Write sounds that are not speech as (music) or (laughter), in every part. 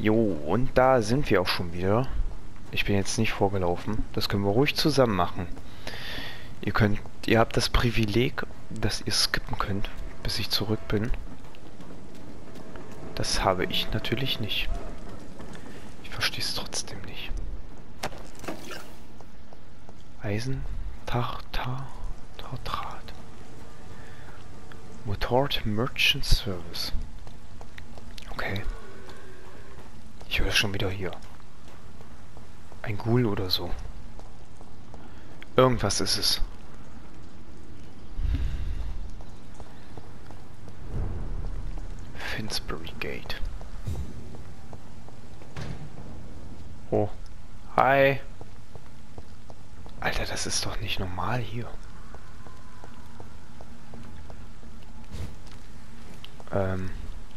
Jo, und da sind wir auch schon wieder. Ich bin jetzt nicht vorgelaufen. Das können wir ruhig zusammen machen. Ihr könnt, ihr habt das Privileg, dass ihr skippen könnt, bis ich zurück bin. Das habe ich natürlich nicht. Ich verstehe es trotzdem nicht. Eisen, Tartar, Tartrat. Motort Merchant Service. Okay. Ich höre schon wieder hier. Ein Ghoul oder so. Irgendwas ist es. Finsbury Gate. Oh. Hi. Alter, das ist doch nicht normal hier. Ähm,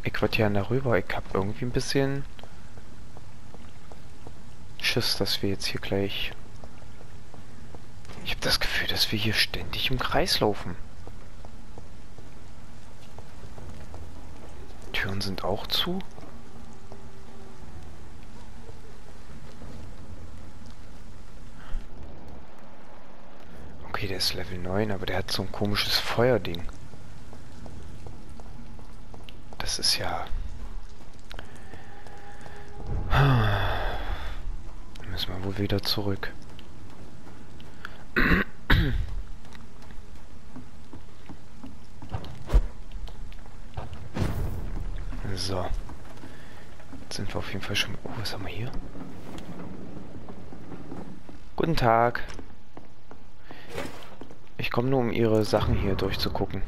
ich wollte ja darüber. Ich habe irgendwie ein bisschen Schiss, dass wir jetzt hier gleich... Ich habe das Gefühl, dass wir hier ständig im Kreis laufen. Türen sind auch zu. Okay, der ist Level 9, aber der hat so ein komisches Feuerding. Das ist ja... müssen wir wohl wieder zurück. So. Jetzt sind wir auf jeden Fall schon... Oh, was haben wir hier? Guten Tag. Ich komme nur, um Ihre Sachen hier durchzugucken.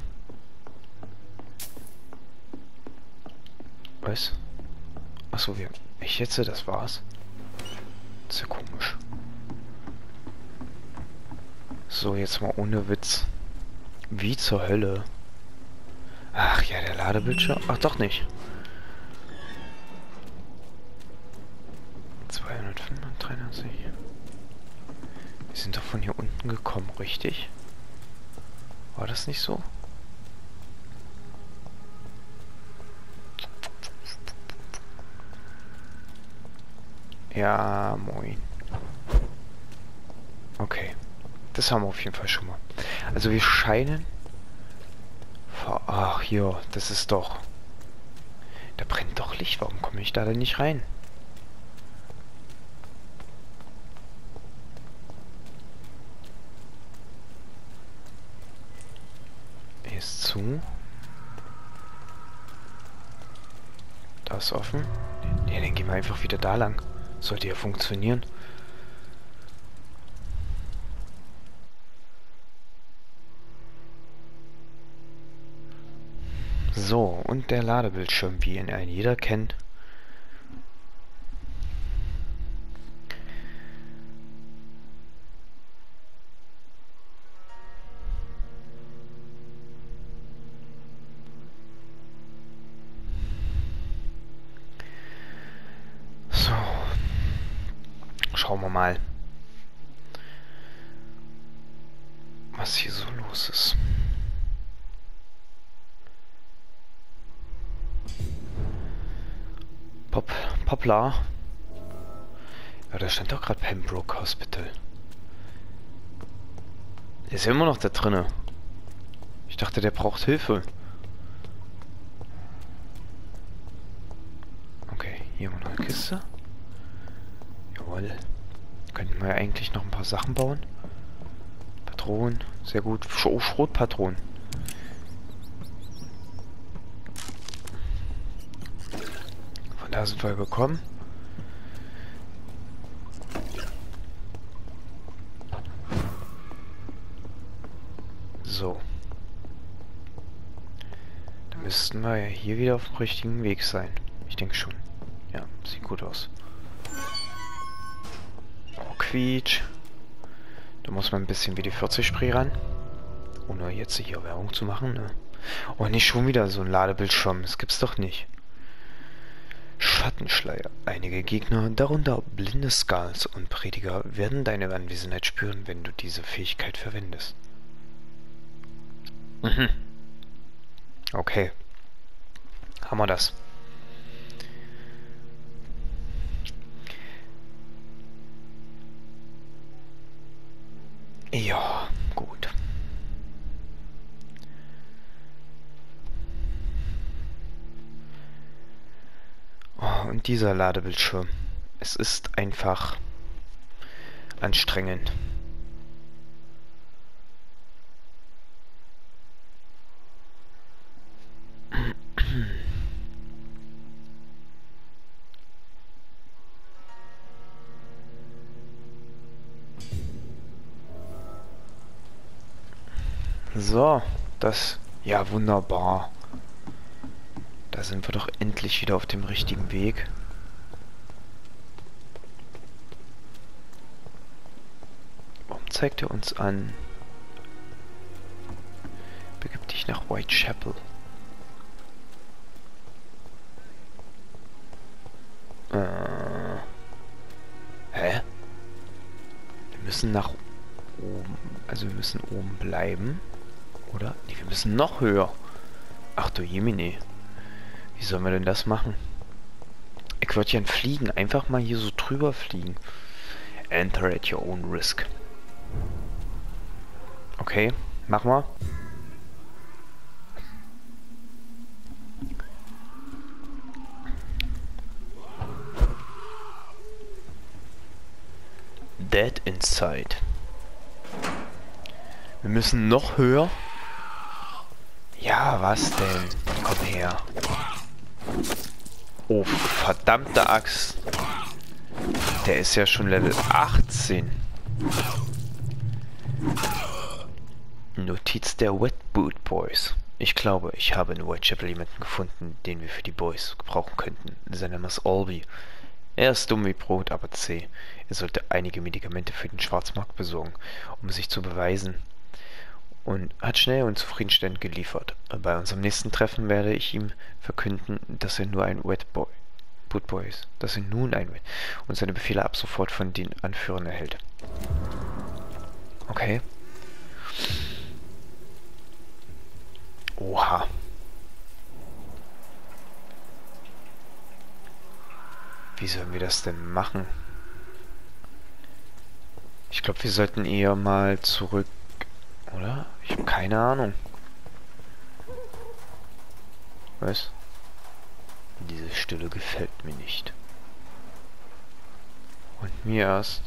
Was? Achso, wir... Ich schätze, das war's. Ist ja komisch. So, jetzt mal ohne Witz. Wie zur Hölle? Ach ja, der Ladebildschirm. Ach doch nicht. 285. Wir sind doch von hier unten gekommen, richtig? War das nicht so? Ja, moin. Okay. Das haben wir auf jeden Fall schon mal. Also wir scheinen... Ach, hier, das ist doch... Da brennt doch Licht. Warum komme ich da denn nicht rein? Er ist zu. Da ist offen. Ne, dann gehen wir einfach wieder da lang. Sollte ja funktionieren. So, und der Ladebildschirm, wie ihn ein jeder kennt. Poplar. Ja, da stand doch gerade Pembroke Hospital. Ist immer noch da drinne. Ich dachte, der braucht Hilfe. Okay, hier haben wir noch eine Kiste. Jawohl. Könnten wir ja eigentlich noch ein paar Sachen bauen. Patronen, sehr gut. Sch oh, Schrotpatronen. Da sind wir gekommen. So. Dann müssten wir ja hier wieder auf dem richtigen Weg sein. Ich denke schon. Ja, sieht gut aus. Oh, quietsch. Da muss man ein bisschen wie die 40 Spray ran. Ohne jetzt hier Werbung zu machen, ne? Oh, nicht schon wieder so ein Ladebildschirm. Das gibt's doch nicht. Schattenschleier. Einige Gegner, darunter blinde Skulls und Prediger, werden deine Anwesenheit spüren, wenn du diese Fähigkeit verwendest. Mhm. Okay. Haben wir das. Ja. Und dieser Ladebildschirm. Es ist einfach anstrengend. So, das... Ja, wunderbar. Da sind wir doch endlich wieder auf dem richtigen Weg. Warum zeigt er uns an? Begib dich nach Whitechapel. Äh. Hä? Wir müssen nach oben. Also wir müssen oben bleiben. Oder? Nee, wir müssen noch höher. Ach du Jemine. Wie sollen wir denn das machen? Ich würde ja fliegen. Einfach mal hier so drüber fliegen. Enter at your own risk. Okay, mach mal. Dead inside. Wir müssen noch höher. Ja, was denn? Komm her. Oh, verdammte Axt. Der ist ja schon Level 18. Notiz der Wet Boot Boys. Ich glaube, ich habe in Whitechapel jemanden gefunden, den wir für die Boys gebrauchen könnten. Sein Name ist Albie. Er ist dumm wie Brot, aber zäh. Er sollte einige Medikamente für den Schwarzmarkt besorgen, um sich zu beweisen und hat schnell und zufriedenstellend geliefert. Bei unserem nächsten Treffen werde ich ihm verkünden, dass er nur ein Wet Boy, Boot Boy ist, dass er nun ein Wet und seine Befehle ab sofort von den Anführern erhält. Okay. Oha. Wie sollen wir das denn machen? Ich glaube, wir sollten eher mal zurück oder? Ich habe keine Ahnung. Was? Diese Stille gefällt mir nicht. Und mir erst.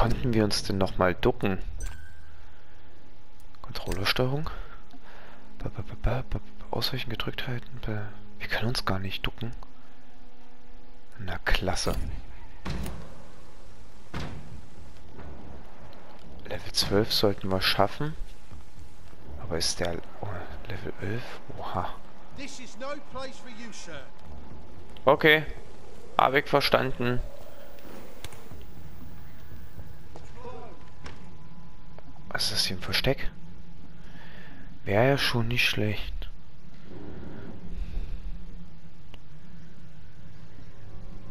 Konnten wir uns denn nochmal ducken? Controllersteuerung? Ausweichen gedrückt halten. Wir können uns gar nicht ducken. Na klasse. Level 12 sollten wir schaffen. Aber ist der oh, Level 11? Oha. Okay. Habe ich verstanden. Was ist das hier ein Versteck? Wäre ja schon nicht schlecht.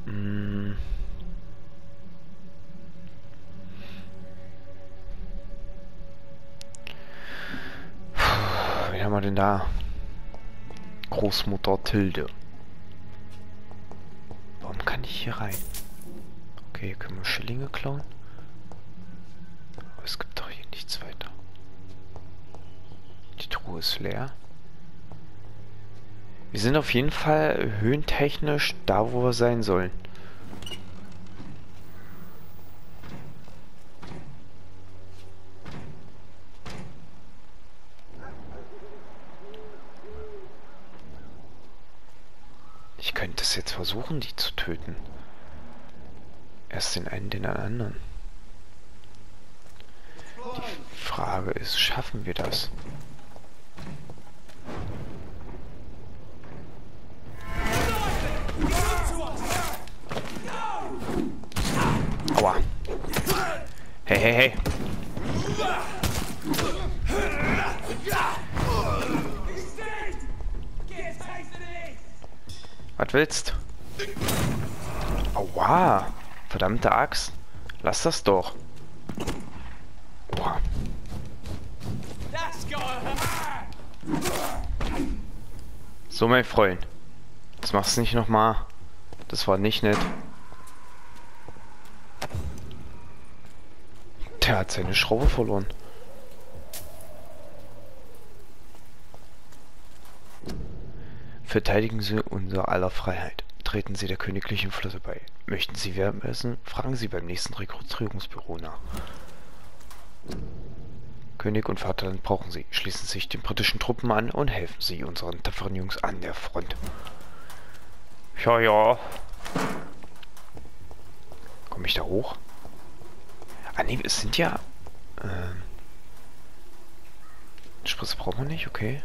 Hm. Wen haben wir denn da? Großmutter Tilde. Warum kann ich hier rein? Okay, können wir Schillinge klauen? Truhe ist leer. Wir sind auf jeden Fall höhentechnisch da, wo wir sein sollen. Ich könnte es jetzt versuchen, die zu töten. Erst den einen, den anderen. Die Frage ist, schaffen wir das? Aua. Hey, hey, hey. Was willst? Aua. Verdammte Axt. Lass das doch. Boah. So, mein Freund. Das machst du nicht nochmal. Das war nicht nett. Der hat seine Schraube verloren. Verteidigen Sie unser aller Freiheit. Treten Sie der königlichen Flotte bei. Möchten Sie Werben essen? Fragen Sie beim nächsten Rekrutierungsbüro nach. König und Vaterland brauchen Sie. Schließen Sie sich den britischen Truppen an und helfen Sie unseren tapferen Jungs an der Front. Ja, ja. Komme ich da hoch? Ah, nee, es sind ja... Ähm, Spritze brauchen wir nicht, okay.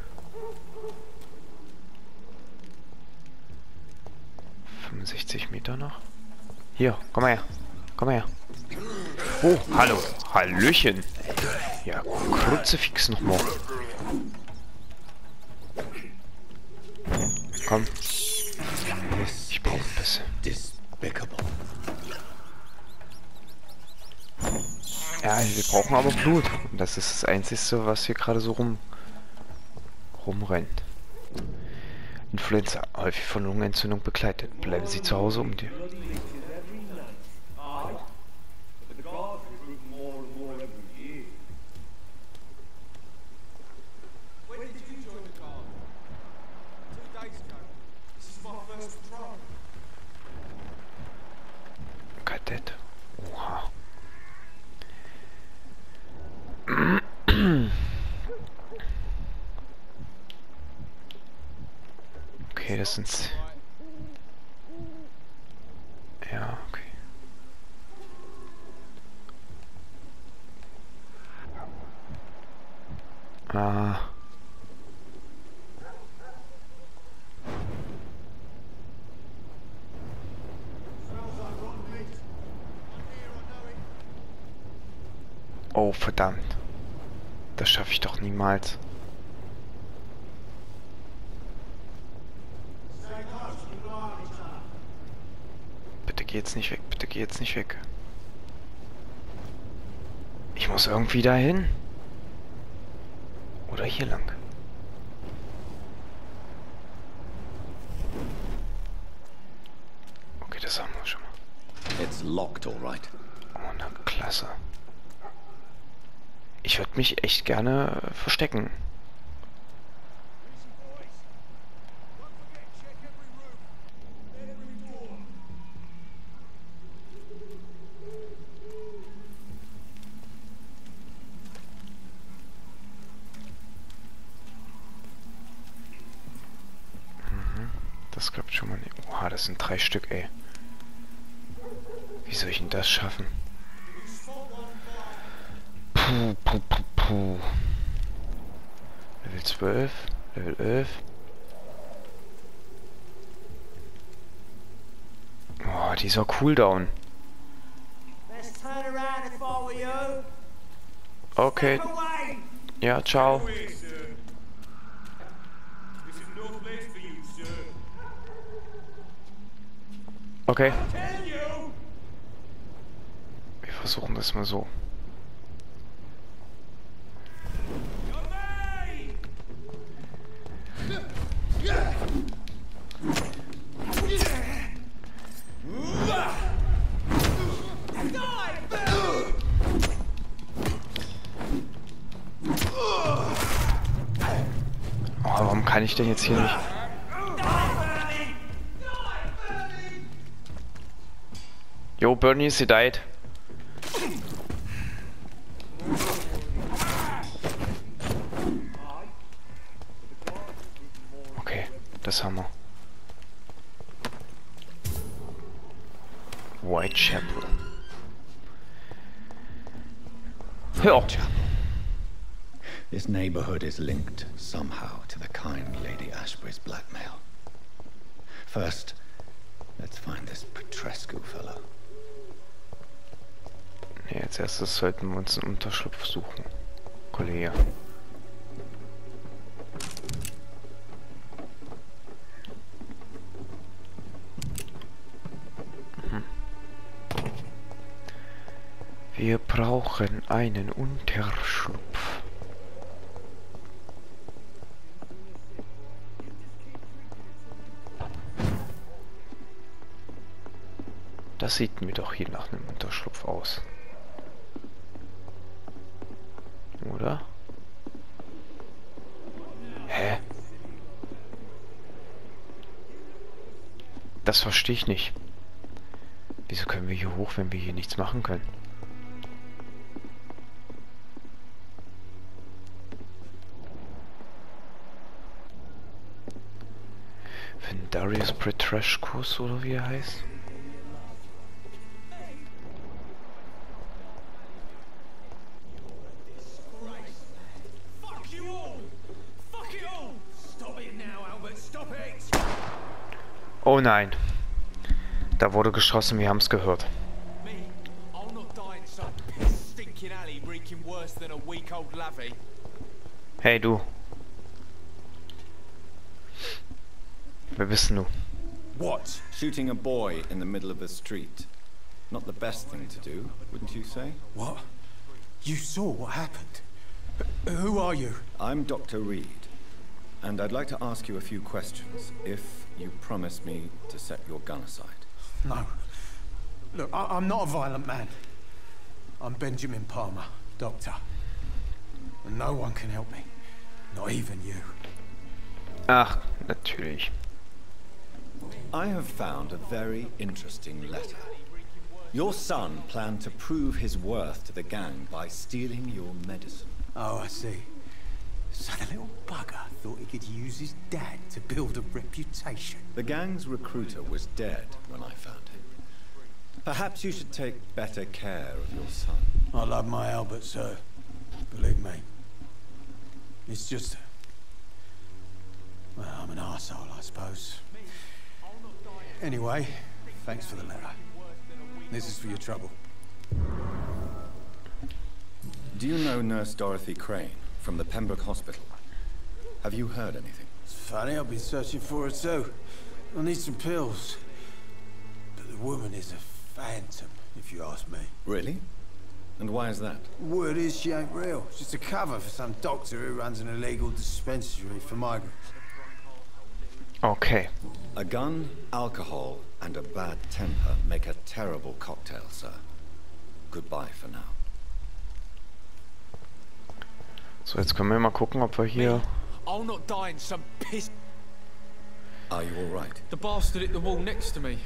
65 Meter noch. Hier, komm mal her. Komm mal her. Oh, hallo. Hallöchen. Ja, Kruzifix nochmal. Komm. Ich brauche ein bisschen. Ja, wir brauchen aber Blut. Und das ist das Einzige, was hier gerade so rum rumrennt. Influenza, häufig von Lungenentzündung begleitet. Bleiben Sie zu Hause um die sind's. Ja, okay. Ah. Oh, verdammt. Das schaffe ich doch niemals. geh jetzt nicht weg, bitte geh jetzt nicht weg. Ich muss irgendwie dahin. Oder hier lang. Okay, das haben wir schon mal. It's locked, all right. Oh, na klasse. Ich würde mich echt gerne verstecken. Das klappt schon mal nicht. Oha, das sind drei Stück, ey. Wie soll ich denn das schaffen? Puh, puh, puh, puh. Level 12, Level 11. Oh, dieser Cooldown. Okay. Ja, ciao. Okay. Wir versuchen das mal so. Kann ich denn jetzt hier nicht... Jo, Bernie, sie died. Okay, das haben wir. Whitechapel. Ja. This neighborhood is linked somehow to the kind Lady Ashbury's blackmail. First, let's find this Petrescu fellow. Nee, als erstes sollten wir uns einen Unterschlupf suchen. Kollege. Wir brauchen einen Unterschlupf. Das sieht mir doch hier nach einem Unterschlupf aus. Oder? Hä? Das verstehe ich nicht. Wieso können wir hier hoch, wenn wir hier nichts machen können? Darius Pretrashkus oder wie er heißt? Nein. Da wurde geschossen, wir haben es gehört. Hey du. Wer bist du? What? Shooting a boy in the middle of the street. Not the best thing to do, wouldn't you say? What? You saw what happened? Who are you? I'm Dr. Reed, and I'd like to ask you a few questions, if you promise me to set your gun aside. No. Look, I am not a violent man. I'm Benjamin Palmer, doctor. And no one can help me. Not even you. Ach, natürlich. I have found a very interesting letter. Your son planned to prove his worth to the gang by stealing your medicine. Oh, I see. So the little bugger thought he could use his dad to build a reputation. The gang's recruiter was dead when I found him. Perhaps you should take better care of your son. I love my Albert, sir. Believe me. It's just... Well, I'm an arsehole, I suppose. Anyway, thanks for the letter. This is for your trouble. Do you know Nurse Dorothy Crane from the Pembroke Hospital? Have you heard anything? It's funny, I've been searching for her too. I need some pills. But the woman is a phantom, if you ask me. Really? And why is that? Word is she ain't real. She's just a cover for some doctor who runs an illegal dispensary for migrants. Okay. A gun, alcohol, and a bad temper make a terrible cocktail, sir. Goodbye for now. So, jetzt können wir mal gucken, ob wir hier... I'll not die in some piss... Are you alright? The bastard hit the wall next to me.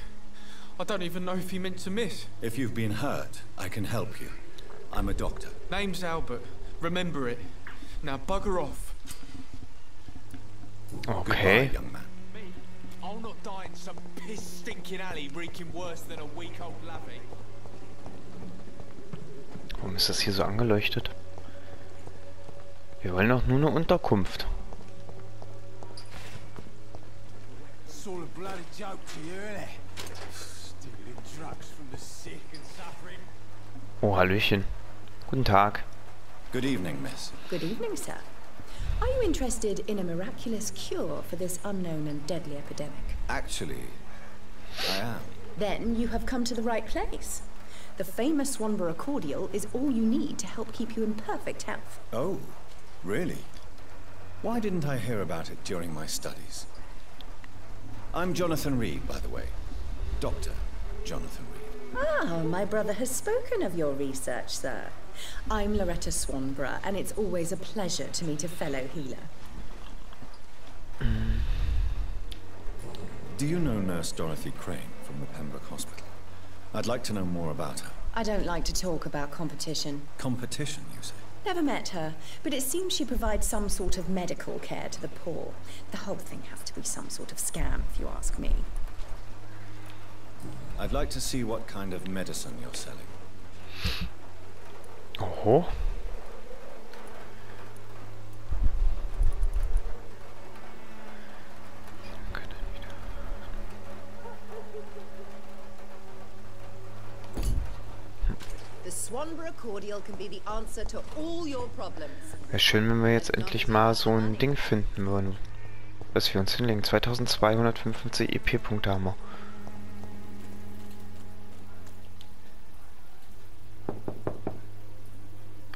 I don't even know if he meant to miss. If you've been hurt, I can help you. I'm a doctor. Name's Albert. Remember it. Now bugger off. Okay. Goodbye, young man. I'll not die in some piss stinking alley reeking worse than a week old lavvy. Warum ist das hier so angeleuchtet? Wir wollen doch nur eine Unterkunft. Oh, Hallöchen. Guten Tag. Good evening, miss. Good evening, sir. Are you interested in a miraculous cure for this unknown and deadly epidemic? Actually, I am. Then you have come to the right place. The famous Swanborough cordial is all you need to help keep you in perfect health. Oh, really? Why didn't I hear about it during my studies? I'm Jonathan Reed, by the way. Dr. Jonathan Reed. Ah, my brother has spoken of your research, sir. I'm Loretta Swanborough, and it's always a pleasure to meet a fellow healer. Do you know Nurse Dorothy Crane from the Pembroke Hospital? I'd like to know more about her. I don't like to talk about competition. Competition, you say? Never met her, but it seems she provides some sort of medical care to the poor. The whole thing has to be some sort of scam, if you ask me. I'd like to see what kind of medicine you're selling. Oho. Wäre schön, wenn wir jetzt endlich mal so ein Ding finden würden. Was wir uns hinlegen. 2255 EP-Punkte haben wir.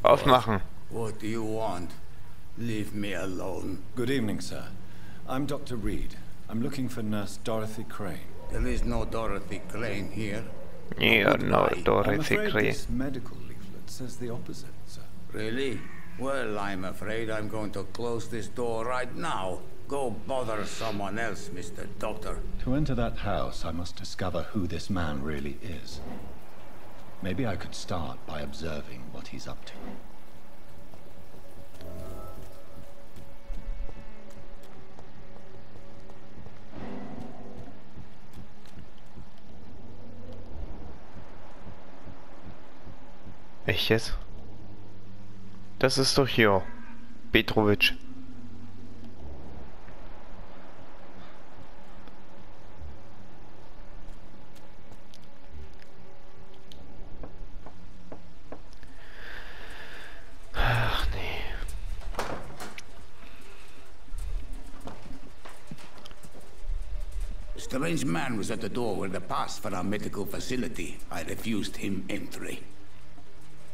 Aufmachen. What do you want? Leave me alone. Good evening, sir. I'm Dr. Reed. I'm looking for Nurse Dorothy Crane. There is no Dorothy Crane here. Ja, no, Goodbye. I'm Dorothy afraid Crane. this medical leaflet says the opposite, sir. Really? Well, I'm afraid I'm going to close this door right now. Go bother someone else, Mr. Doctor. To enter that house, I must discover who this man really is. Maybe I could start by observing what he's up to. Echt jetzt? Das ist doch hier. Petrovic. Strange man was at the door with a pass for our medical facility. I refused him entry.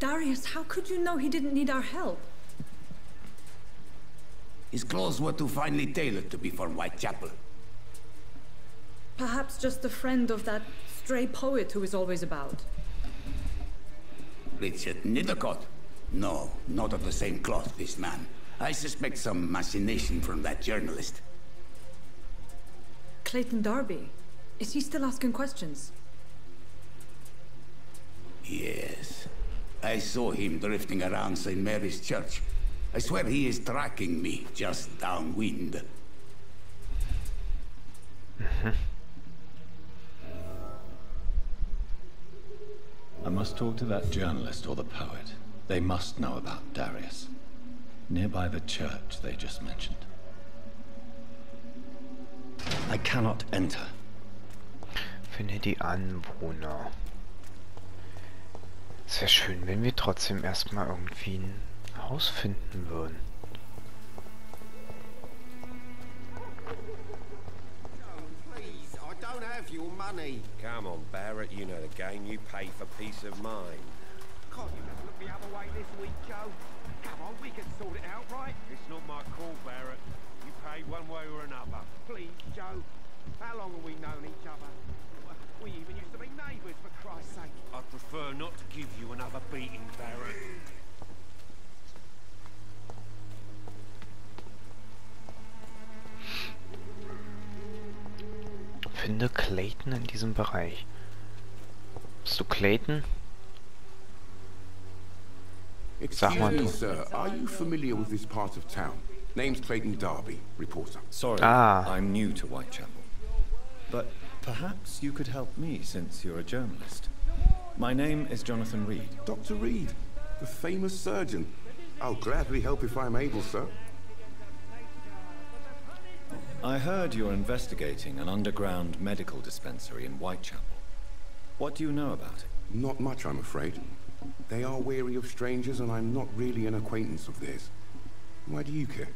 Darius, how could you know he didn't need our help? His clothes were too finely tailored to be for Whitechapel. Perhaps just a friend of that stray poet who is always about. Richard Nithercott? No, not of the same cloth, this man. I suspect some machination from that journalist. Clayton Darby. Is he still asking questions? Yes. I saw him drifting around St. Mary's Church. I swear he is tracking me just downwind. (laughs) I must talk to that journalist or the poet. They must know about Darius. Nearby the church they just mentioned. I cannot enter. Finde die Anwohner. Es wäre schön, wenn wir trotzdem erstmal irgendwie ein Haus finden würden. Your money. Come on, Barrett, you know the game. You pay for peace of mind. Can't you just look the other way this week, Joe? Come on, we can sort it out, right? It's not my call, Barrett. You pay one way or another. Please, Joe. How long have we known each other? We even used to be neighbours, for Christ's sake. I'd prefer not to give you another beating, Barrett. Finde Clayton in diesem Bereich. Bist du Clayton? Sag Excuse mal me, du. sir. Are you familiar with this part of town? Name's Clayton Darby, reporter. Sorry, Ah. I'm new to Whitechapel. But perhaps you could help me since you're a journalist. My name is Jonathan Reed. Dr. Reed, the famous surgeon. I'll gladly help if I'm able, sir. I heard you're investigating an underground medical dispensary in Whitechapel. What do you know about it? Not much, I'm afraid. They are wary of strangers, and I'm not really an acquaintance of theirs. Why do you care?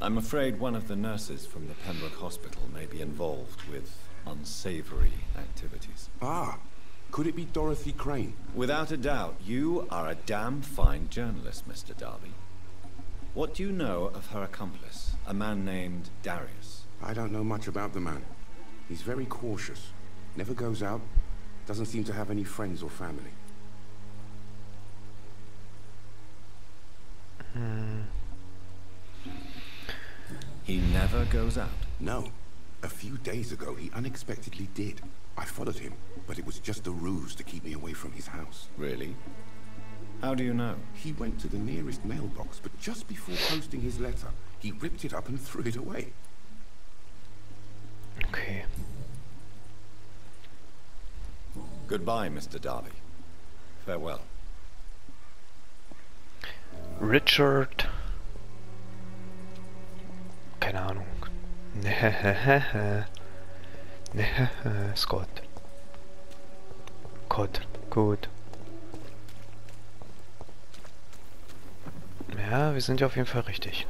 I'm afraid one of the nurses from the Pembroke Hospital may be involved with unsavory activities. Ah, could it be Dorothy Crane? Without a doubt, you are a damn fine journalist, Mr. Darby. What do you know of her accomplice, a man named Darius? I don't know much about the man. He's very cautious. Never goes out. Doesn't seem to have any friends or family. He never goes out. No. A few days ago, he unexpectedly did. I followed him, but it was just a ruse to keep me away from his house. Really? How do you know? He went to the nearest mailbox, but just before posting his letter, he ripped it up and threw it away. Okay. Goodbye, Mr. Darby. Farewell. Richard. Scott. Gott. Gut. Ja, wir sind ja auf jeden Fall richtig.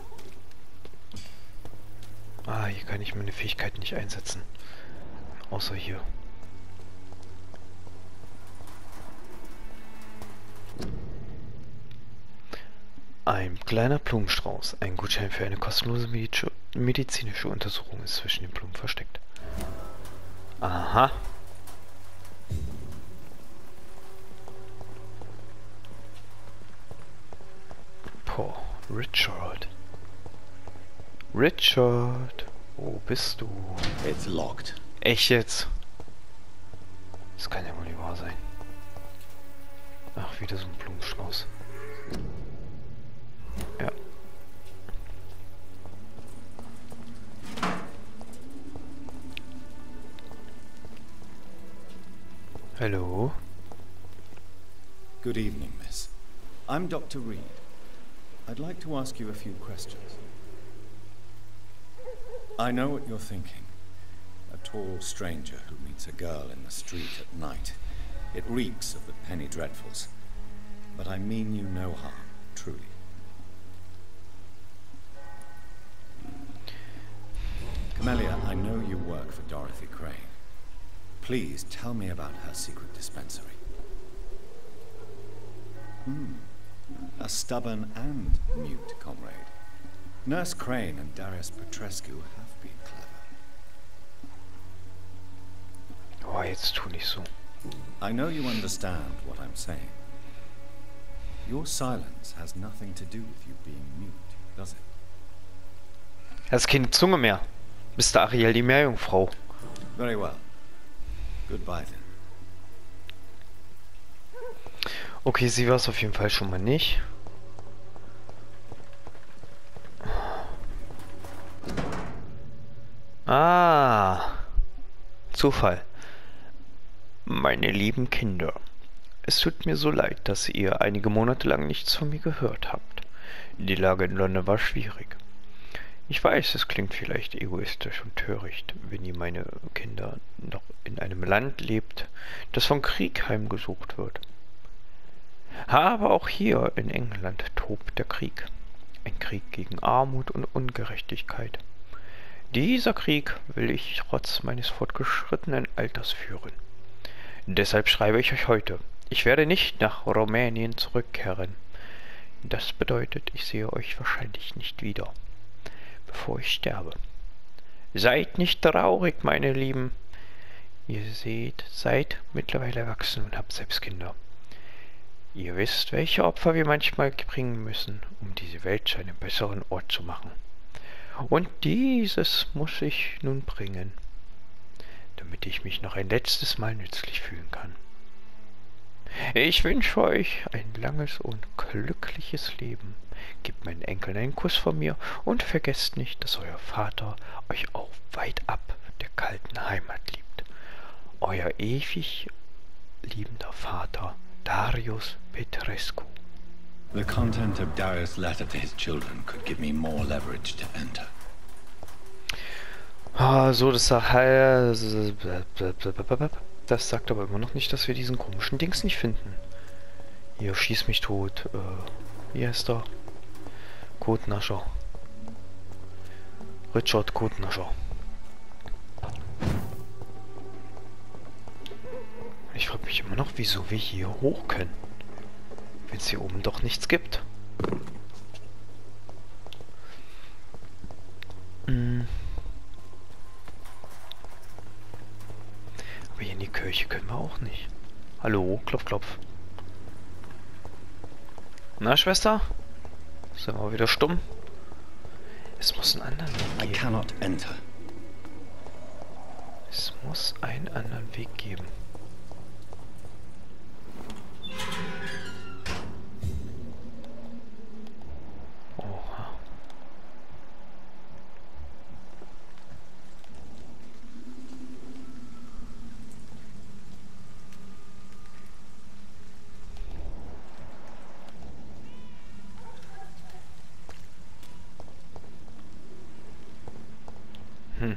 Ah, hier kann ich meine Fähigkeit nicht einsetzen. Außer hier. Ein kleiner Blumenstrauß. Ein Gutschein für eine kostenlose Miete medizinische Untersuchung ist zwischen den Blumen versteckt. Aha. Boah, Richard. Richard, wo bist du? It's locked. Echt jetzt? Das kann ja wohl nicht wahr sein. Ach, wieder so ein Blumenstrauß. Ja. Hello. Good evening, miss. I'm Dr. Reed. I'd like to ask you a few questions. I know what you're thinking. A tall stranger who meets a girl in the street at night. It reeks of the penny dreadfuls. But I mean you no harm, truly. Camellia, I know you work for Dorothy Crane. Please tell me about her secret dispensary. Hmm. A stubborn and mute comrade. Nurse Crane and Darius Petrescu have been clever. Oh, jetzt tu nicht so. I know you understand what I'm saying. Your silence has nothing to do with you being mute, does it? Er hat keine Zunge mehr. Mr. Ariel, die Meerjungfrau. Very well. Goodbye. Okay, sie war es auf jeden Fall schon mal nicht. Ah. Zufall. Meine lieben Kinder. Es tut mir so leid, dass ihr einige Monate lang nichts von mir gehört habt. Die Lage in London war schwierig. Ich weiß, es klingt vielleicht egoistisch und töricht, wenn ihr meine Kinder noch in einem Land lebt, das von Krieg heimgesucht wird. Aber auch hier in England tobt der Krieg. Ein Krieg gegen Armut und Ungerechtigkeit. Dieser Krieg will ich trotz meines fortgeschrittenen Alters führen. Deshalb schreibe ich euch heute. Ich werde nicht nach Rumänien zurückkehren. Das bedeutet, ich sehe euch wahrscheinlich nicht wieder, bevor ich sterbe. Seid nicht traurig, meine Lieben. Ihr seht, seid mittlerweile erwachsen und habt selbst Kinder. Ihr wisst, welche Opfer wir manchmal bringen müssen, um diese Welt zu einem besseren Ort zu machen. Und dieses muss ich nun bringen, damit ich mich noch ein letztes Mal nützlich fühlen kann. Ich wünsche euch ein langes und glückliches Leben. Gebt meinen Enkeln einen Kuss von mir und vergesst nicht, dass euer Vater euch auch weit ab der kalten Heimat liebt. Euer ewig liebender Vater Darius Petrescu. The content of Darius' letter to his children could give me more leverage to enter. Ah, so, das sagt, das sagt aber immer noch nicht, dass wir diesen komischen Dings nicht finden. Hier, schieß mich tot. Äh, wie heißt er? Kotnascher. Richard Kotnascher. Ich frage mich immer noch, wieso wir hier hoch können. Wenn es hier oben doch nichts gibt. Hm. Aber hier in die Kirche können wir auch nicht. Hallo, klopf, klopf. Na, Schwester? Sind wir wieder stumm? Es muss einen anderen Weg geben. I cannot enter. Es muss einen anderen Weg geben. Oha. Hm.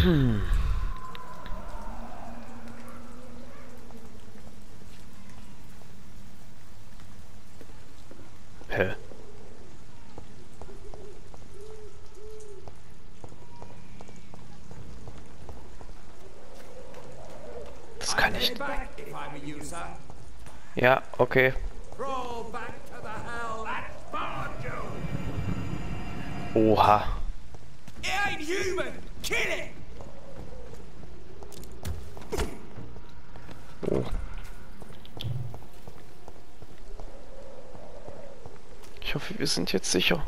Hä? you, sir. Ja, okay. Crawl back to the hell that spawned you. Oha. It ain't human. Kill it. Oh. Ich hoffe, wir sind jetzt sicher.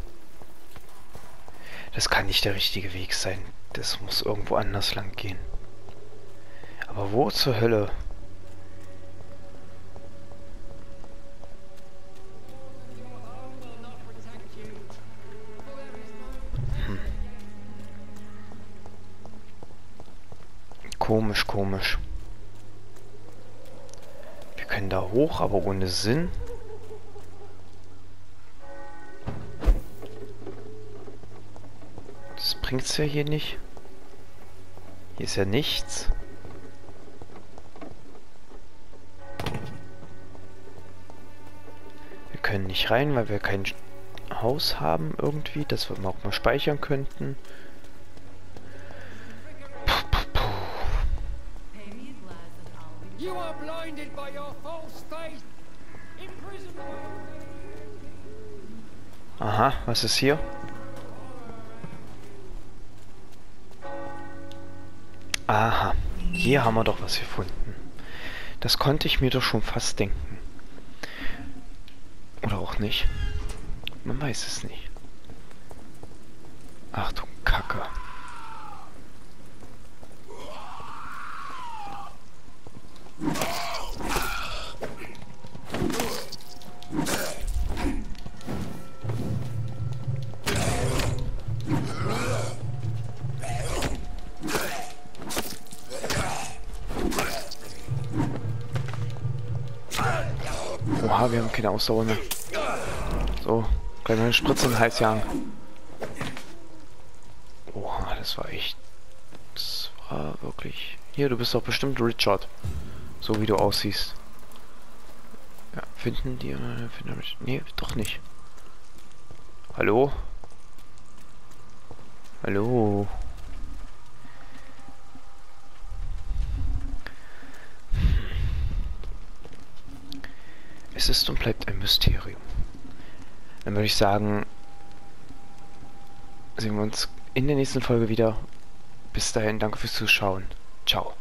Das kann nicht der richtige Weg sein. Das muss irgendwo anders lang gehen. Aber wo zur Hölle? Hm. Komisch, komisch. Wir können da hoch, aber ohne Sinn. Das bringt's ja hier nicht. Hier ist ja nichts. Wir können nicht rein, weil wir kein Haus haben irgendwie, das wir auch mal speichern könnten. Puh, puh, puh. Aha, was ist hier? Aha, hier haben wir doch was gefunden. Das konnte ich mir doch schon fast denken. Oder auch nicht. Man weiß es nicht. Wir haben keine Ausdauer mehr. So, gleich mal eine Spritze in den Hals jagen. Oha, das war echt... Das war wirklich... Hier, du bist doch bestimmt Richard. So wie du aussiehst. Ja, finden die... äh, Finden mich... Nee, doch nicht. Hallo? Hallo? Es ist und bleibt ein Mysterium. Dann würde ich sagen, sehen wir uns in der nächsten Folge wieder. Bis dahin, danke fürs Zuschauen. Ciao.